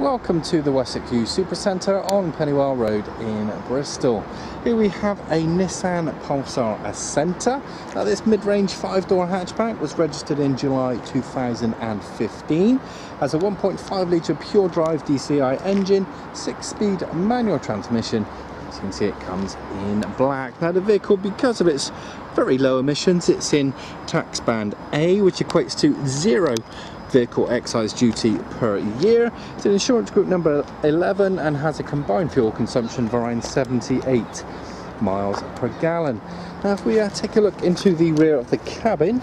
Welcome to the Wessex Used Supercentre on Pennywell Road in Bristol. Here we have a Nissan Pulsar Acenta. Now this mid-range five-door hatchback was registered in July 2015. Has a 1.5 litre pure drive DCI engine, six-speed manual transmission. As you can see it comes in black. Now the vehicle, because of its very low emissions, it's in tax band A, which equates to zero vehicle excise duty per year. It's an insurance group number 11 and has a combined fuel consumption of around 78 miles per gallon. Now if we uh, take a look into the rear of the cabin,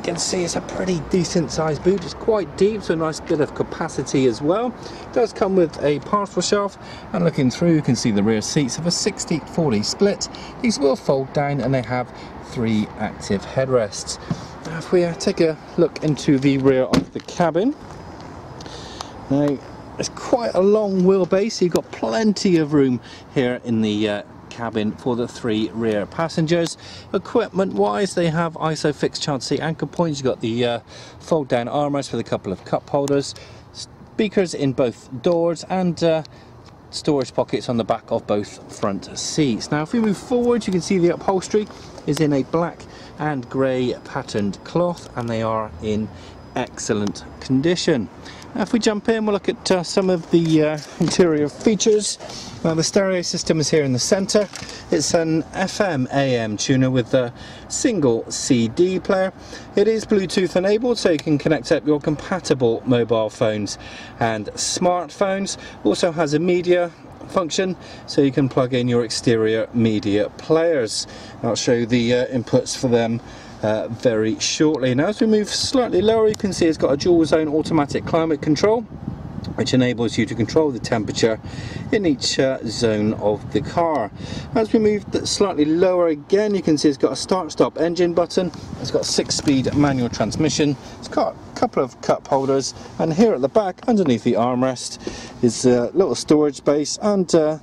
you can see it's a pretty decent sized boot. It's quite deep, so a nice bit of capacity as well. It does come with a parcel shelf, and looking through, you can see the rear seats have a 60-40 split. These will fold down, and they have three active headrests. If we uh, take a look into the rear of the cabin, now it's quite a long wheelbase, you've got plenty of room here in the uh, cabin for the three rear passengers. Equipment wise, they have ISOFIX child seat anchor points, you've got the uh, fold down armrest with a couple of cup holders, speakers in both doors and uh, storage pockets on the back of both front seats. Now if we move forward you can see the upholstery is in a black and grey patterned cloth and they are in excellent condition. Now if we jump in we'll look at uh, some of the uh, interior features. Well, the stereo system is here in the centre. It's an FM AM tuner with a single CD player. It is Bluetooth enabled so you can connect up your compatible mobile phones and smartphones. Also has a media function so you can plug in your exterior media players. I'll show you the uh, inputs for them uh, very shortly. Now as we move slightly lower you can see it's got a dual zone automatic climate control which enables you to control the temperature in each uh, zone of the car. As we move slightly lower again you can see it's got a start stop engine button, it's got six speed manual transmission, it's got a couple of cup holders and here at the back underneath the armrest is a little storage space and uh,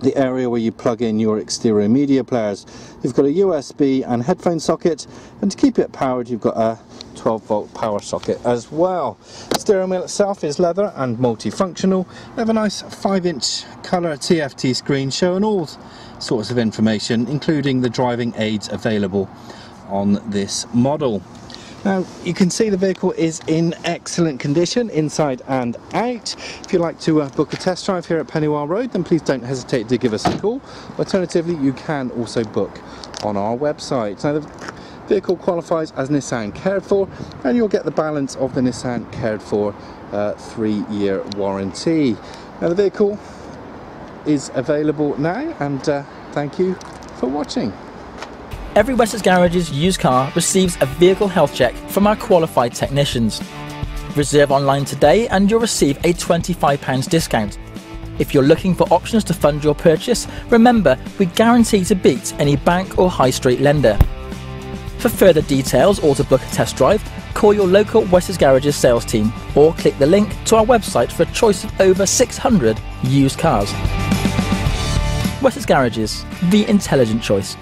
the area where you plug in your exterior media players. You've got a USB and headphone socket and to keep it powered you've got a 12 volt power socket as well. The steering wheel itself is leather and multifunctional. They have a nice 5 inch colour TFT screen showing all sorts of information including the driving aids available on this model. Now you can see the vehicle is in excellent condition inside and out. If you'd like to uh, book a test drive here at Pennywell Road then please don't hesitate to give us a call. Alternatively you can also book on our website. Now the vehicle qualifies as Nissan cared for and you'll get the balance of the Nissan cared for uh, three year warranty. Now the vehicle is available now and uh, thank you for watching. Every Wessex Garages used car receives a vehicle health check from our qualified technicians. Reserve online today and you'll receive a £25 discount. If you're looking for options to fund your purchase, remember we guarantee to beat any bank or high street lender. For further details or to book a test drive, call your local Wessex Garages sales team or click the link to our website for a choice of over 600 used cars. Wessex Garages, the intelligent choice.